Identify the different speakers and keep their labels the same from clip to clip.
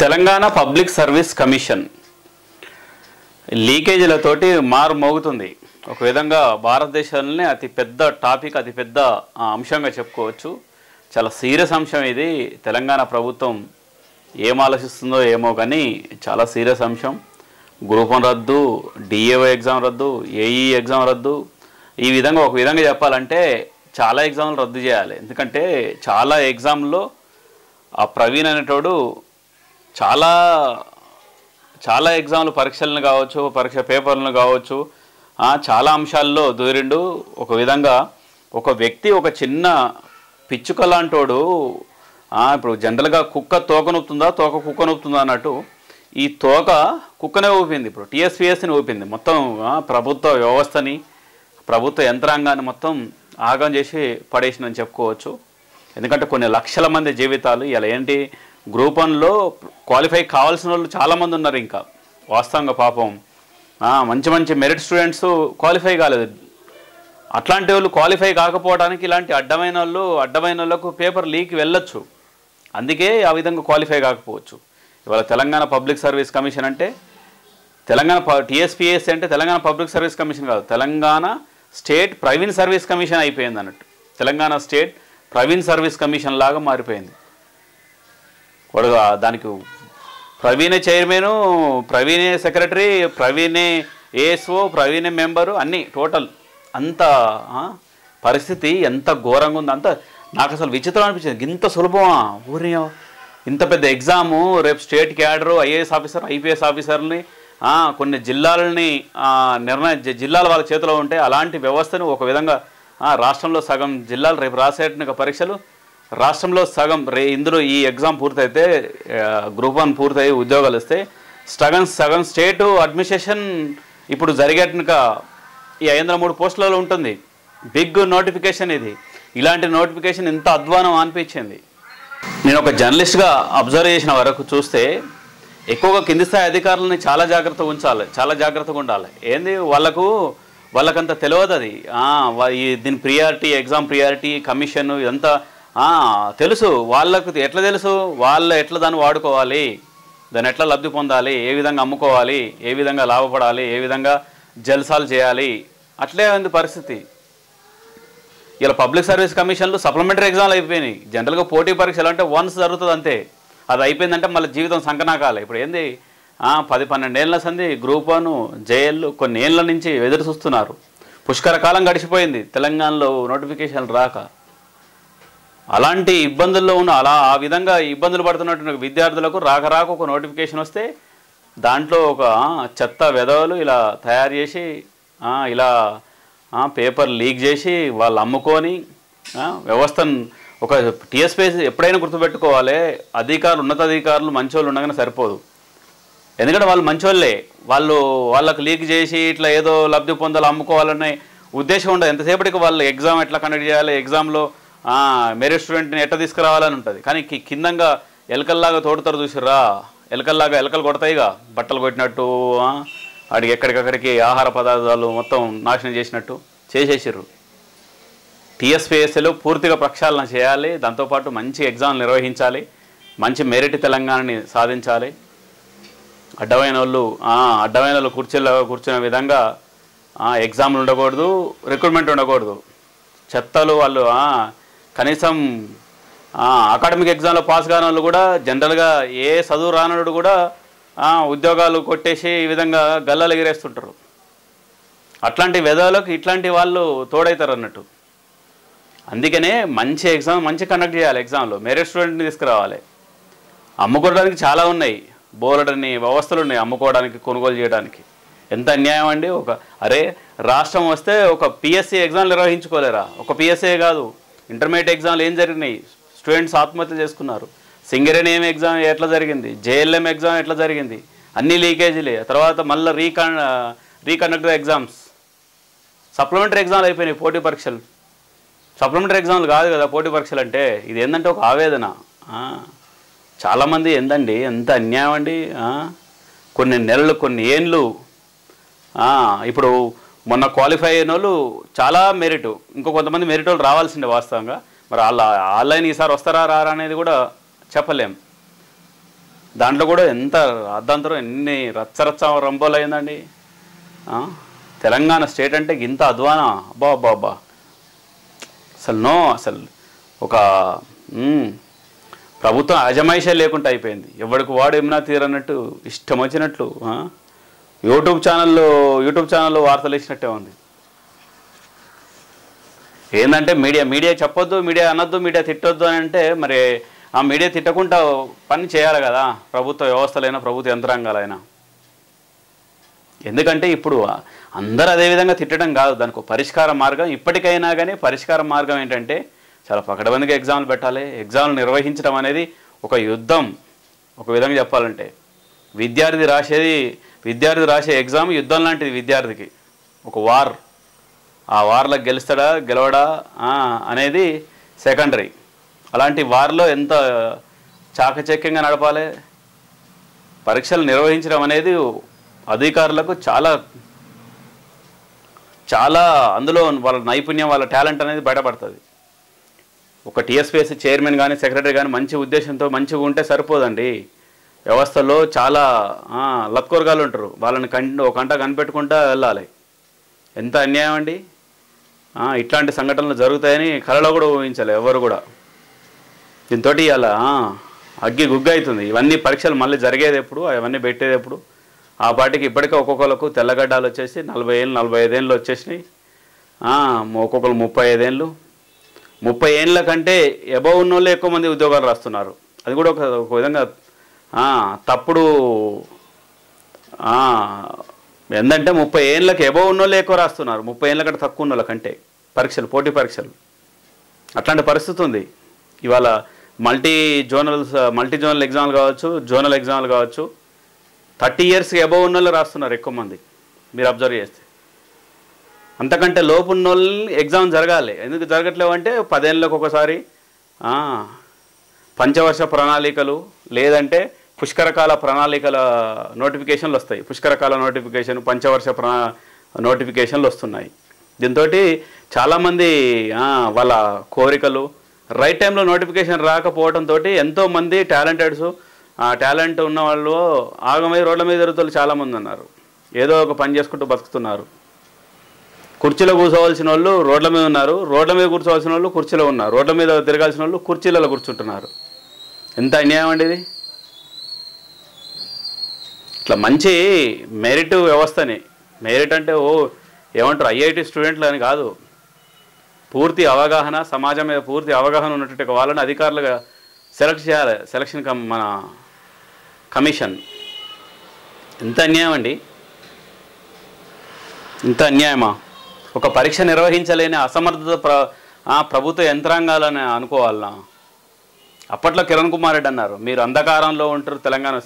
Speaker 1: Telangana public service commission లీకేజీలతోటి మారు మోగుతుంది. ఒక విధంగా భారతదేశంలోనే అతి పెద్ద టాపిక్ అతి పెద్ద అంశంగా చెప్పుకోవచ్చు. చాలా సీరియస్ అంశం ఇది. తెలంగాణ ప్రభుత్వం ఏం ఆలోచిస్తుందో ఏమో కానీ చాలా సీరియస్ అంశం. గ్రూప్ వన్ రద్దు డిఏఓ ఎగ్జామ్ రద్దు ఏఈ ఎగ్జామ్ రద్దు. ఈ విధంగా ఒక విధంగా చెప్పాలంటే చాలా ఎగ్జామ్లు రద్దు చేయాలి. ఎందుకంటే చాలా ఎగ్జామ్లో ఆ ప్రవీణ్ అనేటోడు చాలా చాలా ఎగ్జామ్లు పరీక్షలను కావచ్చు పరీక్ష పేపర్లను కావచ్చు చాలా అంశాల్లో దూరిండు ఒక విధంగా ఒక వ్యక్తి ఒక చిన్న పిచ్చుక లాంటోడు ఇప్పుడు జనరల్గా కుక్క తోక నొప్పుతుందా తోక కుక్క నొప్పుతుందా అన్నట్టు ఈ తోక కుక్కనే ఊపింది. ఇప్పుడు టీఎస్పీఎస్ని ఊపింది. మొత్తం ప్రభుత్వ వ్యవస్థని ప్రభుత్వ యంత్రాంగాన్ని మొత్తం ఆగం చేసి పడేసిందని చెప్పుకోవచ్చు. ఎందుకంటే కొన్ని లక్షల మంది జీవితాలు ఇలా ఏంటి గ్రూప్ వన్లో క్వాలిఫై కావాల్సిన వాళ్ళు చాలామంది ఉన్నారు ఇంకా. వాస్తవంగా పాపం. మంచి మంచి మెరిట్ స్టూడెంట్స్ క్వాలిఫై కాలేదు. అట్లాంటి వాళ్ళు క్వాలిఫై కాకపోవడానికి ఇలాంటి అడ్డమైన వాళ్ళు అడ్డమైన వాళ్ళకు పేపర్ లీక్ వెళ్ళొచ్చు. అందుకే ఆ విధంగా క్వాలిఫై కాకపోవచ్చు. ఇవాళ తెలంగాణ పబ్లిక్ సర్వీస్ కమిషన్ అంటే తెలంగాణ టీఎస్పీఎస్ అంటే తెలంగాణ పబ్లిక్ సర్వీస్ కమిషన్ కాదు. Telangana state Praveen service commission అయిపోయింది అన్నట్టు. Telangana state Praveen service commission లాగా మారిపోయింది. వాడు దానికి ప్రవీణే చైర్మను ప్రవీణే సెక్రటరీ ప్రవీణే ఏఎస్ఓ ప్రవీణే మెంబరు అన్నీ టోటల్ అంత పరిస్థితి ఎంత ఘోరంగా ఉంది అంత నాకు అసలు విచిత్రం అనిపించింది. ఇంత సులభమా? ఊరి ఇంత పెద్ద ఎగ్జాము రేపు state cadre IAS officer IPS ఆఫీసర్ని కొన్ని జిల్లాలని నిర్ణయ జిల్లాలు వాళ్ళ చేతిలో ఉంటే అలాంటి వ్యవస్థను ఒక విధంగా రాష్ట్రంలో సగం జిల్లాలు రేపు రాసేట పరీక్షలు రాష్ట్రంలో సగం రే ఇందులో ఈ ఎగ్జామ్ పూర్తయితే గ్రూప్ వన్ పూర్తయి ఉద్యోగాలు వస్తే సగం సగం స్టేటు అడ్మినిస్ట్రేషన్ ఇప్పుడు జరిగేటనుక ఈ ఐదు మూడు పోస్టులలో ఉంటుంది. బిగ్ నోటిఫికేషన్ ఇది. ఇలాంటి నోటిఫికేషన్ ఇంత అధ్వానం అనిపించింది. నేను ఒక జర్నలిస్ట్గా అబ్జర్వ్ చేసిన వరకు చూస్తే ఎక్కువగా కింది స్థాయి అధికారులని చాలా జాగ్రత్తగా ఉంచాలి చాలా జాగ్రత్తగా ఉండాలి. ఏంది? వాళ్ళకు వాళ్ళకంత తెలియదు అది. దీని ప్రియారిటీ ఎగ్జామ్ ప్రియారిటీ కమిషన్ ఇదంతా తెలుసు. వాళ్ళకు ఎట్లా తెలుసు? వాళ్ళు ఎట్లా దాన్ని వాడుకోవాలి? దాన్ని ఎట్లా లబ్ధి పొందాలి? ఏ విధంగా అమ్ముకోవాలి? ఏ విధంగా లాభపడాలి? ఏ విధంగా జల్సాలు చేయాలి? అట్లే ఉంది పరిస్థితి. ఇలా పబ్లిక్ సర్వీస్ కమిషన్లు సప్లిమెంటరీ ఎగ్జామ్లు అయిపోయినాయి. జనరల్గా పోటీ పరీక్షలు అంటే వన్స్ జరుగుతుంది అంతే. అది అయిపోయిందంటే మళ్ళీ జీవితం సంకనాకాలి. ఇప్పుడు ఏంది? పది పన్నెండేళ్ళ సంది గ్రూప్ వన్ జైళ్ళు కొన్ని ఏళ్ళ నుంచి ఎదురు చూస్తున్నారు. పుష్కర కాలం గడిచిపోయింది. తెలంగాణలో నోటిఫికేషన్లు రాక. అలాంటి ఇబ్బందుల్లో ఉన్న అలా ఆ విధంగా ఇబ్బందులు పడుతున్నటువంటి విద్యార్థులకు రాక రాక ఒక నోటిఫికేషన్ వస్తే దాంట్లో ఒక చెత్త వెధవలు ఇలా తయారు చేసి ఇలా పేపర్ లీక్ చేసి వాళ్ళు అమ్ముకొని వ్యవస్థను ఒక టీఎస్పీఎస్ ఎప్పుడైనా గుర్తుపెట్టుకోవాలి. అధికారులు ఉన్నతాధికారులు మంచోళ్ళు ఉండగానే సరిపోదు. ఎందుకంటే వాళ్ళు మంచోళ్ళే. వాళ్ళు వాళ్ళకు లీక్ చేసి ఇట్లా ఏదో లబ్ధి పొందాలి అమ్ముకోవాలనే ఉద్దేశం ఉండదు. ఎంతసేపటికి వాళ్ళు ఎగ్జామ్ ఎట్లా కండక్ట్ చేయాలి ఎగ్జామ్లో మెరిట్ స్టూడెంట్ని ఎట్ట తీసుకురావాలని ఉంటుంది. కానీ కిందంగా ఎలకల్లాగా తోడుతారు చూసిర్రా? ఎలకల్లాగా ఎలకలు కొడతాయిగా? బట్టలు కొట్టినట్టు వాడికి ఎక్కడికక్కడికి ఆహార పదార్థాలు మొత్తం నాశనం చేసినట్టు చేసేసిర్రు. టీఎస్పీఎస్సీలో పూర్తిగా ప్రక్షాళన చేయాలి. దాంతోపాటు మంచి ఎగ్జామ్లు నిర్వహించాలి. మంచి మెరిట్ తెలంగాణని సాధించాలి. అడ్డమైన వాళ్ళు అడ్డమైన వాళ్ళు కుర్చీలో కూర్చునే విధంగా ఎగ్జామ్లు ఉండకూడదు రిక్రూట్మెంట్ ఉండకూడదు. చెత్తలు వాళ్ళు కనీసం అకాడమిక్ ఎగ్జామ్లో పాస్ కాని వాళ్ళు కూడా జనరల్గా ఏ చదువు రానోడు కూడా ఉద్యోగాలు కొట్టేసి ఈ విధంగా గల్లలు ఎగిరేస్తుంటారు. అట్లాంటి వెధవలకు ఇట్లాంటి వాళ్ళు తోడవుతారు అన్నట్టు. అందుకనే మంచి ఎగ్జామ్ మంచి కండక్ట్ చేయాలి ఎగ్జామ్లో. మెరిట్ స్టూడెంట్ని తీసుకురావాలి. అమ్ముకోవడానికి చాలా ఉన్నాయి. బోలడని వ్యవస్థలు ఉన్నాయి అమ్ముకోవడానికి కొనుగోలు చేయడానికి. ఎంత అన్యాయం అండి ఒక అరే రాష్ట్రం వస్తే ఒక పిఎస్సి ఎగ్జామ్ నిర్వహించుకోలేరా? ఒక పిఎస్సీ కాదు. ఇంటర్మీడియట్ ఎగ్జామ్లు ఏం జరిగినాయి? స్టూడెంట్స్ ఆత్మహత్య చేసుకున్నారు. సింగరేణి ఏం ఎగ్జామ్ ఎట్లా జరిగింది? జేఎల్ఎం ఎగ్జామ్ ఎట్లా జరిగింది? అన్ని లీకేజీలే. తర్వాత మళ్ళీ రీకన్ రీకండక్టర్ ఎగ్జామ్స్. సప్లిమెంటరీ ఎగ్జామ్లు అయిపోయినాయి పోటీ పరీక్షలు. సప్లిమెంటరీ ఎగ్జామ్లు కాదు కదా పోటీ పరీక్షలు అంటే ఇది ఏంటంటే ఒక ఆవేదన. చాలామంది ఏందండి ఎంత అన్యాయం అండి? కొన్ని నెలలు కొన్ని ఏండ్లు. ఇప్పుడు మొన్న క్వాలిఫై అయిన వాళ్ళు చాలా మెరిట్ ఇంకో కొంతమంది మెరిట్ వాళ్ళు రావాల్సిందే వాస్తవంగా. మరి వాళ్ళ ఆన్లైన్ ఈసారి వస్తారా రారా అనేది కూడా చెప్పలేం. దాంట్లో కూడా ఎంత అర్ధాంతరం ఎన్ని రచ్చరచ్చ రంబోలు అయిందండి. తెలంగాణ స్టేట్ అంటే ఇంత అధ్వాన? అబ్బా అబ్బా అబ్బా. అసలు నో అసలు ఒక ప్రభుత్వం అజమాయిషే లేకుండా అయిపోయింది. ఎవడికి వాడు ఏమన్నా తీరన్నట్టు ఇష్టం వచ్చినట్లు యూట్యూబ్ ఛానల్లో యూట్యూబ్ ఛానల్లో వార్తలు ఇచ్చినట్టే ఉంది. ఏంటంటే మీడియా మీడియా చెప్పొద్దు మీడియా అనొద్దు మీడియా తిట్టొద్దు అని అంటే మరి ఆ మీడియా తిట్టకుండా పని చేయాలి కదా ప్రభుత్వ వ్యవస్థలైనా ప్రభుత్వ యంత్రాంగాలైనా. ఎందుకంటే ఇప్పుడు అందరూ అదే విధంగా తిట్టడం కాదు దానికి పరిష్కార మార్గం ఇప్పటికైనా కానీ పరిష్కార మార్గం ఏంటంటే చాలా పకడబందిగా ఎగ్జామ్లు పెట్టాలి. ఎగ్జామ్లు నిర్వహించడం అనేది ఒక యుద్ధం. ఒక విధంగా చెప్పాలంటే. విద్యార్థి రాసేది విద్యార్థి రాసే ఎగ్జామ్ యుద్ధం లాంటిది విద్యార్థికి. ఒక వార్. ఆ వార్లో గెలుస్తాడా గెలవడా అనేది సెకండరీ. అలాంటి వార్లో ఎంత చాకచక్యంగా నడపాలి? పరీక్షలు నిర్వహించడం అనేది అధికారులకు చాలా చాలా అందులో వాళ్ళ నైపుణ్యం వాళ్ళ టాలెంట్ అనేది బయటపడుతుంది. ఒక టీఎస్పీఎస్సీ చైర్మన్ కానీ సెక్రటరీ కానీ మంచి ఉద్దేశంతో మంచిగా ఉంటే సరిపోదండి. వ్యవస్థలో చాలా ఆ, లక్కోరగాలు ఉంటారు. వాళ్ళని కం ఒక గంట కనిపెట్టుకుంటా వెళ్ళాలి. ఎంత అన్యాయం అండి? ఇట్లాంటి సంఘటనలు జరుగుతాయని కళలో కూడా ఊహించాలి ఎవరు కూడా. దీంతో ఇలా అగ్గి గుగ్గు అవుతుంది ఇవన్నీ పరీక్షలు మళ్ళీ జరిగేది ఎప్పుడు అవన్నీ పెట్టేది ఎప్పుడు? ఆ పాటికి ఇప్పటికే ఒక్కొక్కరికి తెల్లగడ్డలు వచ్చేసి నలభై ఏళ్ళు నలభై ఐదేళ్ళు వచ్చేసినాయి. ఒక్కొక్కరు ముప్పై ఐదేళ్ళు ముప్పై ఏళ్ళ కంటే ఎబవ్ ఉన్న వాళ్ళు ఎక్కువ మంది ఉద్యోగాలు రాస్తున్నారు. అది కూడా ఒక ఒక విధంగా తప్పుడు. ఆ, ఏంటంటే ముప్పై ఏళ్ళకి ఎబో ఉన్నోళ్ళు ఎక్కువ రాస్తున్నారు. ముప్పై ఏళ్ళ కంటే తక్కువ ఉన్న కంటే. పరీక్షలు పోటీ పరీక్షలు. అట్లాంటి పరిస్థితి ఉంది. ఇవాళ మల్టీ జోనల్స్ మల్టీ జోనల్ ఎగ్జామ్లు కావచ్చు జోనల్ ఎగ్జామ్లు కావచ్చు థర్టీ ఇయర్స్కి ఎబో ఉన్నోళ్ళు రాస్తున్నారు ఎక్కువ మంది. మీరు అబ్జర్వ్ చేస్తే. అంతకంటే లోపు ఉన్న వాళ్ళు ఎగ్జామ్ జరగాలి. ఎందుకు జరగట్లేవు అంటే పదేళ్ళకి ఒకసారి పంచవర్ష ప్రణాళికలు లేదంటే పుష్కరకాల ప్రణాళికల నోటిఫికేషన్లు వస్తాయి. పుష్కరకాల నోటిఫికేషన్ పంచవర్ష ప్రణా నోటిఫికేషన్లు వస్తున్నాయి. దీంతో చాలామంది వాళ్ళ కోరికలు రైట్ టైంలో నోటిఫికేషన్ రాకపోవడంతో ఎంతోమంది టాలెంటెడ్స్ ఆ టాలెంట్ ఉన్న వాళ్ళు ఆగమై రోడ్ల మీద తిరుగుతారు చాలామంది ఉన్నారు. ఏదో ఒక పని చేసుకుంటూ బతుకుతున్నారు. కుర్చీలో కూర్చోవలసిన వాళ్ళు రోడ్ల మీద ఉన్నారు. రోడ్ల మీద కూర్చోవలసిన వాళ్ళు కుర్చీలో ఉన్నారు. రోడ్ల మీద తిరగాల్సిన వాళ్ళు కుర్చీలలో కూర్చుంటున్నారు. ఎంత అన్యాయం అండి ఇది? ఇట్లా మంచి మెరిట్ వ్యవస్థని. మెరిట్ అంటే ఓ ఏమంటారు ఐఐటి స్టూడెంట్లు అని కాదు. పూర్తి అవగాహన సమాజం మీద పూర్తి అవగాహన ఉన్నటువంటి వాళ్ళని అధికారులుగా సెలెక్ట్ చేయాలి. సెలక్షన్ కమ్ మన కమిషన్. ఎంత అన్యాయం అండి. ఇంత అన్యాయమా? ఒక పరీక్ష నిర్వహించలేని అసమర్థత ప్ర ప్రభుత్వ యంత్రాంగాలని అనుకోవాలనా? అప్పట్లో కిరణ్ కుమార్ రెడ్డి అన్నారు మీరు అంధకారంలో ఉంటారు తెలంగాణ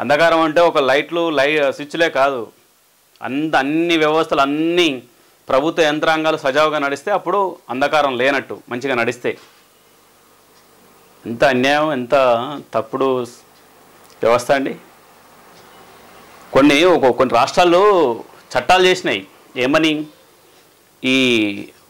Speaker 1: అంధకారం అంటే ఒక లైట్లు లై స్విచ్లే కాదు. అంత అన్ని వ్యవస్థలు అన్నీ ప్రభుత్వ యంత్రాంగాలు సజావుగా నడిస్తే అప్పుడు అంధకారం లేనట్టు మంచిగా నడిస్తే. ఎంత అన్యాయం ఎంత తప్పుడు వ్యవస్థ అండి. కొన్ని ఒక కొన్ని రాష్ట్రాల్లో చట్టాలు చేసినాయి. ఏమని? ఈ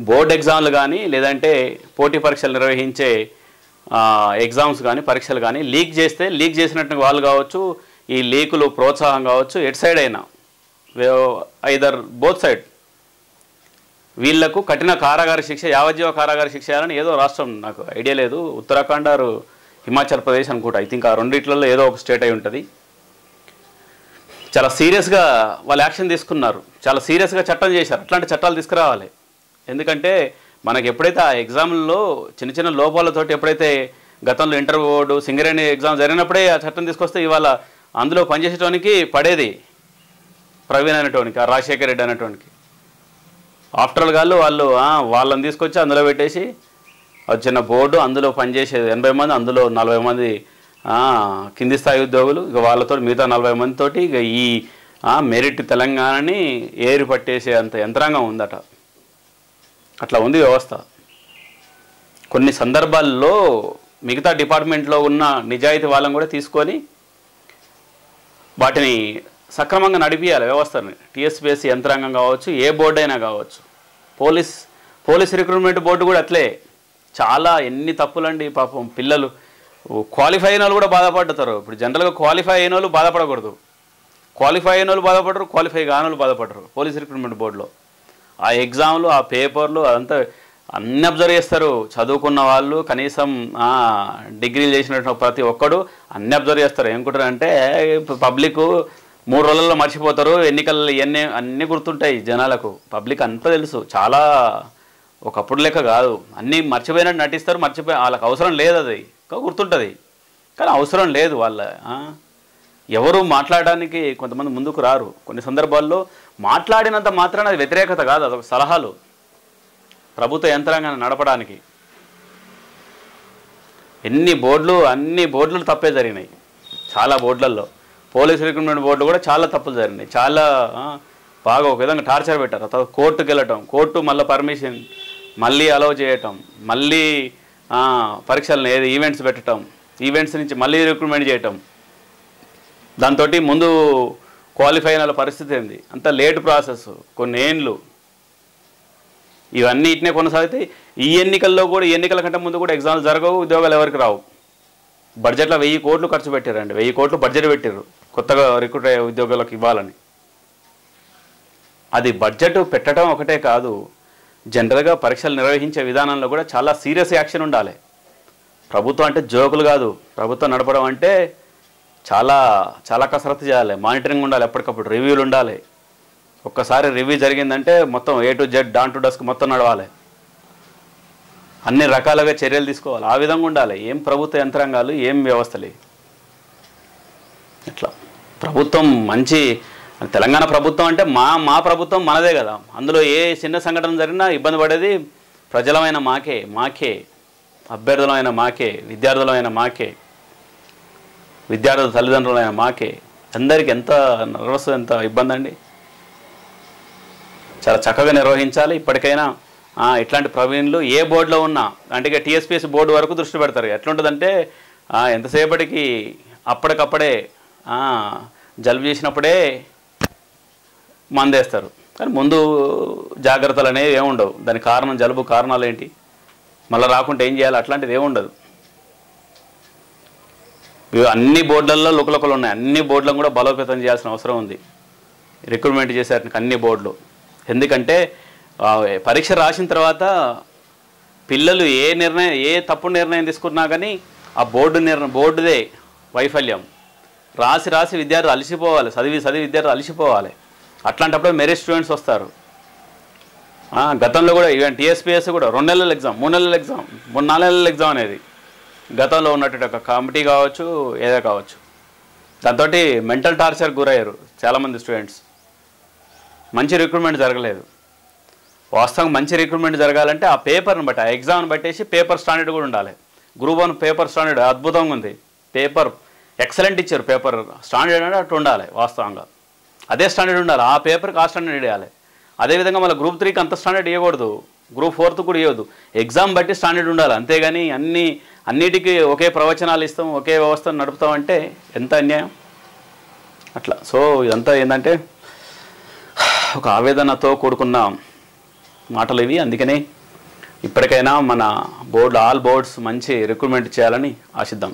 Speaker 1: బోర్డ్ ఎగ్జామ్లు కానీ లేదంటే పోటీ పరీక్షలు నిర్వహించే ఎగ్జామ్స్ కానీ పరీక్షలు కానీ లీక్ చేస్తే లీక్ చేసినట్టు వాళ్ళు కావచ్చు ఈ లీకులు ప్రోత్సాహం కావచ్చు. ఎట్ సైడ్ అయినా. Either both side. వీళ్ళకు కఠిన కారాగార శిక్ష యావజ్జీవ కారాగార శిక్ష చేయాలని ఏదో రాష్ట్రం నాకు ఐడియా లేదు. ఉత్తరాఖండ్ ఆరు హిమాచల్ ప్రదేశ్ అనుకుంటా. ఐ థింక్ ఆ రెండిట్లలో ఏదో ఒక స్టేట్ అయి ఉంటుంది. చాలా సీరియస్గా వాళ్ళు యాక్షన్ తీసుకున్నారు. చాలా సీరియస్గా చట్టం చేశారు. అట్లాంటి చట్టాలు తీసుకురావాలి. ఎందుకంటే మనకి ఎప్పుడైతే ఆ ఎగ్జామ్లలో చిన్న చిన్న లోపాలతోటి ఎప్పుడైతే గతంలో ఇంటర్ బోర్డు సింగరేణి ఎగ్జామ్ జరిగినప్పుడే ఆ చట్టం తీసుకొస్తే ఇవాళ అందులో పనిచేసేటోనికి పడేది ప్రవీణ్ అనేటోనికి ఆ రాజశేఖర్ రెడ్డి అనేటోనికి. ఆఫ్టర్ గాళ్ళు వాళ్ళు వాళ్ళని తీసుకొచ్చి అందులో పెట్టేసి చిన్న బోర్డు అందులో పనిచేసేది ఎనభై మంది అందులో నలభై మంది కింది స్థాయి ఉద్యోగులు ఇక వాళ్ళతో మిగతా నలభై మందితోటి ఇక ఈ మెరిట్ తెలంగాణని ఏరి పట్టేసే అంత యంత్రాంగం ఉందట. అట్లా ఉంది వ్యవస్థ. కొన్ని సందర్భాల్లో మిగతా డిపార్ట్మెంట్లో ఉన్న నిజాయితీ వాళ్ళని కూడా తీసుకొని వాటిని సక్రమంగా నడిపియాలి వ్యవస్థని. టీఎస్పీఎస్సీ యంత్రాంగం కావచ్చు ఏ బోర్డు అయినా కావచ్చు. పోలీస్ పోలీస్ రిక్రూట్మెంట్ బోర్డు కూడా అట్లే. చాలా ఎన్ని తప్పులండి పాపం పిల్లలు. క్వాలిఫై అయిన వాళ్ళు కూడా బాధపడతారు. ఇప్పుడు జనరల్గా క్వాలిఫై అయిన వాళ్ళు బాధపడకూడదు. క్వాలిఫై అయిన వాళ్ళు బాధపడరు క్వాలిఫై కాని వాళ్ళు బాధపడరు. పోలీస్ రిక్రూట్మెంట్ బోర్డులో. ఆ ఎగ్జామ్లు ఆ పేపర్లు అదంతా అన్ని అబ్జర్వ్ చేస్తారు. చదువుకున్న వాళ్ళు కనీసం డిగ్రీలు చేసినట్టు ప్రతి ఒక్కడు అన్ని అబ్జర్వ్ చేస్తారు. ఏమనుకుంటారు అంటే పబ్లిక్ మూడు రోజుల్లో మర్చిపోతారు. ఎన్నికలు ఇవన్నీ అన్నీ గుర్తుంటాయి జనాలకు. పబ్లిక్ అంతా తెలుసు. చాలా ఒకప్పుడు లెక్క కాదు. అన్నీ మర్చిపోయినట్టు నటిస్తారు మర్చిపోయి వాళ్ళకి అవసరం లేదు అది. గుర్తుంటుంది. కానీ అవసరం లేదు వాళ్ళ ఎవరు మాట్లాడడానికి కొంతమంది ముందుకు రారు. కొన్ని సందర్భాల్లో మాట్లాడినంత మాత్రాన అది వ్యతిరేకత కాదు. అదొక సలహాలు. ప్రభుత్వ యంత్రాంగాన్ని నడపడానికి. ఎన్ని బోర్డులు అన్ని బోర్డులు తప్పే జరిగినాయి. చాలా బోర్డులలో. పోలీస్ రిక్రూట్మెంట్ బోర్డు కూడా చాలా తప్పులు జరిగినాయి. చాలా బాగా ఒక విధంగా టార్చర్ పెట్టారు. తర్వాత కోర్టుకి వెళ్ళటం కోర్టు మళ్ళీ పర్మిషన్ మళ్ళీ అలౌ చేయటం మళ్ళీ పరీక్షలను ఏది ఈవెంట్స్ పెట్టడం ఈవెంట్స్ నుంచి మళ్ళీ రిక్రూట్మెంట్ చేయటం. దాంతో ముందు క్వాలిఫై అయిన పరిస్థితి ఏంది? అంత లేట్ ప్రాసెస్ కొన్ని ఏండ్లు. ఇవన్నీ ఇట్నే కొనసాగితే ఈ ఎన్నికల్లో కూడా ఈ ఎన్నికల కంటే ముందు కూడా ఎగ్జామ్స్ జరగవు ఉద్యోగాలు ఎవరికి రావు. బడ్జెట్లో వెయ్యి కోట్లు ఖర్చు పెట్టారండి. వెయ్యి కోట్లు బడ్జెట్ పెట్టారు కొత్తగా రిక్రూట్ అయ్యే ఉద్యోగాలకు ఇవ్వాలని. అది బడ్జెట్ పెట్టడం ఒకటే కాదు జనరల్గా పరీక్షలు నిర్వహించే విధానంలో కూడా చాలా సీరియస్ యాక్షన్ ఉండాలి. ప్రభుత్వం అంటే జోకులు కాదు. ప్రభుత్వం నడపడం అంటే చాలా చాలా కసరత్తు చేయాలి. మానిటరింగ్ ఉండాలి ఎప్పటికప్పుడు రివ్యూలు ఉండాలి. ఒక్కసారి రివ్యూ జరిగిందంటే మొత్తం A to Z dawn to dusk మొత్తం నడవాలి. అన్ని రకాలుగా చర్యలు తీసుకోవాలి. ఆ విధంగా ఉండాలి. ఏం ప్రభుత్వ యంత్రాంగాలు ఏం వ్యవస్థలు. ఇట్లా. ప్రభుత్వం మంచి తెలంగాణ ప్రభుత్వం అంటే మా మా ప్రభుత్వం మనదే కదా. అందులో ఏ చిన్న సంఘటన జరిగినా ఇబ్బంది పడేది ప్రజలమైన మాకే మాకే. అభ్యర్థులమైన మాకే విద్యార్థులమైన మాకే. విద్యార్థుల తల్లిదండ్రులైన మాకే. అందరికి ఎంత నర్వస్ ఎంత ఇబ్బంది అండి చాలా చక్కగా నిర్వహించాలి. ఇప్పటికైనా ఇట్లాంటి ప్రవీణులు ఏ బోర్డులో ఉన్నా అంటే టీఎస్పీఎస్ బోర్డు వరకు దృష్టి పెడతారు. ఎట్లుంటుందంటే ఎంతసేపటికి అప్పటికప్పుడే జలుబు చేసినప్పుడే మందేస్తారు. కానీ ముందు జాగ్రత్తలు అనేవి ఏముండవు దాని కారణం జలుబు కారణాలు ఏంటి? మళ్ళీ రాకుండా ఏం చేయాలి? అట్లాంటిది ఏముండదు ఇవి అన్ని బోర్డులలో లుకలుకలు ఉన్నాయి. అన్ని బోర్డులను కూడా బలోపేతం చేయాల్సిన అవసరం ఉంది. రిక్రూట్మెంట్ చేశారు అన్ని బోర్డులు. ఎందుకంటే పరీక్ష రాసిన తర్వాత పిల్లలు ఏ నిర్ణయం ఏ తప్పుడు నిర్ణయం తీసుకున్నా కానీ ఆ బోర్డు నిర్ణయం బోర్డుదే వైఫల్యం. రాసి రాసి విద్యార్థులు అలసిపోవాలి చదివి చదివి విద్యార్థులు అలసిపోవాలి. అట్లాంటప్పుడు మెరిట్ స్టూడెంట్స్ వస్తారు. గతంలో కూడా ఈవెన్ టీఎస్పీఎస్ కూడా రెండు నెలల ఎగ్జామ్ మూడు నెలల ఎగ్జామ్ మూడు నాలుగు నెలల ఎగ్జామ్ అనేది. గతంలో ఉన్నటువంటి ఒక కమిటీ కావచ్చు ఏదో కావచ్చు. దాంతో మెంటల్ టార్చర్ గురయ్యారు చాలామంది స్టూడెంట్స్. మంచి రిక్రూట్మెంట్ జరగలేదు. వాస్తవం మంచి రిక్రూట్మెంట్ జరగాలంటే ఆ పేపర్ని బట్టి ఆ ఎగ్జామ్ని బట్టేసి పేపర్ స్టాండర్డ్ కూడా ఉండాలి. గ్రూప్ వన్ పేపర్ స్టాండర్డ్ అద్భుతంగా ఉంది. పేపర్ ఎక్సలెంట్ ఇచ్చారు పేపర్ స్టాండర్డ్ అంటే అటు ఉండాలి వాస్తవంగా. అదే స్టాండర్డ్ ఉండాలి ఆ పేపర్కి ఆ స్టాండర్డ్ వేయాలి అదేవిధంగా మళ్ళీ గ్రూప్ త్రీకి అంత స్టాండర్డ్ ఇవ్వకూడదు. గ్రూప్ ఫోర్త్ కూడా ఇవ్వద్దు ఎగ్జామ్ బట్టి స్టాండర్డ్ ఉండాలి. అంతేగాని అన్ని అన్నిటికీ ఒకే ప్రవచనాలు ఇస్తాం ఒకే వ్యవస్థను నడుపుతాం అంటే ఎంత అన్యాయం? అట్లా. సో ఇదంతా ఏంటంటే ఒక ఆవేదనతో కూడుకున్న మాటలు ఇవి అందుకనే ఇప్పటికైనా మన బోర్డు ఆల్ బోర్డ్స్ మంచి రిక్రూట్మెంట్ చేయాలని ఆశిద్దాం.